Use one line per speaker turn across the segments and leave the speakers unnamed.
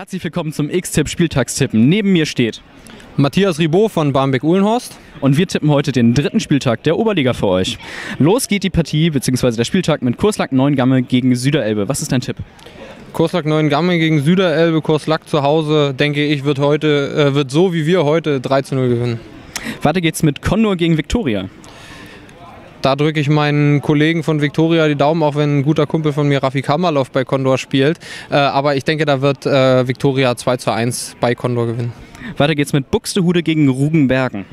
Herzlich willkommen zum X-Tipp Spieltagstippen. Neben mir steht
Matthias Ribot von Barmbek-Uhlenhorst.
und wir tippen heute den dritten Spieltag der Oberliga für euch. Los geht die Partie bzw. der Spieltag mit Kurslack Neuengamme gegen Süderelbe. Was ist dein Tipp?
Kurslack Neuengamme gegen Süderelbe, Kurslack zu Hause, denke ich, wird heute, äh, wird so wie wir heute 3 zu 0 gewinnen.
Weiter geht's mit Condor gegen Viktoria.
Da drücke ich meinen Kollegen von Viktoria die Daumen, auch wenn ein guter Kumpel von mir, Rafi Kamalov, bei Condor spielt. Äh, aber ich denke, da wird äh, Viktoria 2 zu 1 bei Condor gewinnen.
Weiter geht's mit Buxtehude gegen Rugenbergen.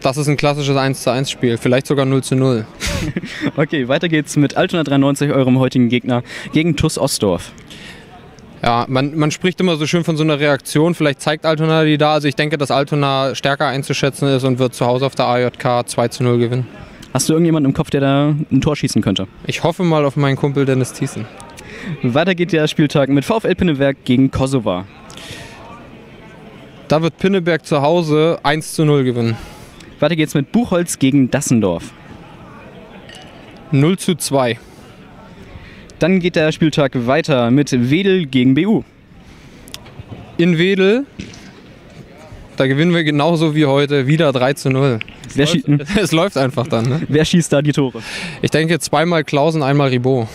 Das ist ein klassisches 1 zu 1 Spiel, vielleicht sogar 0 zu 0.
Okay, weiter geht's mit Altona 93, eurem heutigen Gegner, gegen TuS Ostdorf.
Ja, man, man spricht immer so schön von so einer Reaktion. Vielleicht zeigt Altona die da. Also ich denke, dass Altona stärker einzuschätzen ist und wird zu Hause auf der AJK 2 zu 0 gewinnen.
Hast du irgendjemanden im Kopf, der da ein Tor schießen könnte?
Ich hoffe mal auf meinen Kumpel Dennis Thiessen.
Weiter geht der Spieltag mit VfL Pinneberg gegen Kosovo.
Da wird Pinneberg zu Hause 1 zu 0 gewinnen.
Weiter geht's mit Buchholz gegen Dassendorf.
0 zu 2.
Dann geht der Spieltag weiter mit Wedel gegen BU.
In Wedel, da gewinnen wir genauso wie heute wieder 3 zu 0. Es,
Wer
läuft, es läuft einfach dann. Ne?
Wer schießt da die Tore?
Ich denke zweimal Klausen, einmal Ribot.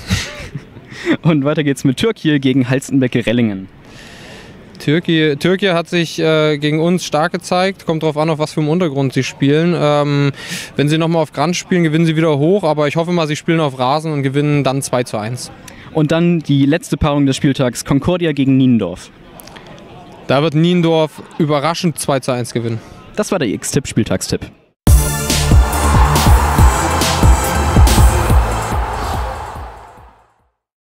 Und weiter geht's mit Türkei gegen Halstenbecke-Rellingen.
Türkei, Türkei hat sich äh, gegen uns stark gezeigt. Kommt darauf an, auf was für einem Untergrund sie spielen. Ähm, wenn sie nochmal auf Grand spielen, gewinnen sie wieder hoch. Aber ich hoffe mal, sie spielen auf Rasen und gewinnen dann 2 zu 1.
Und dann die letzte Paarung des Spieltags, Concordia gegen Niendorf.
Da wird Niendorf überraschend 2 zu 1 gewinnen.
Das war der X-Tipp Spieltagstipp.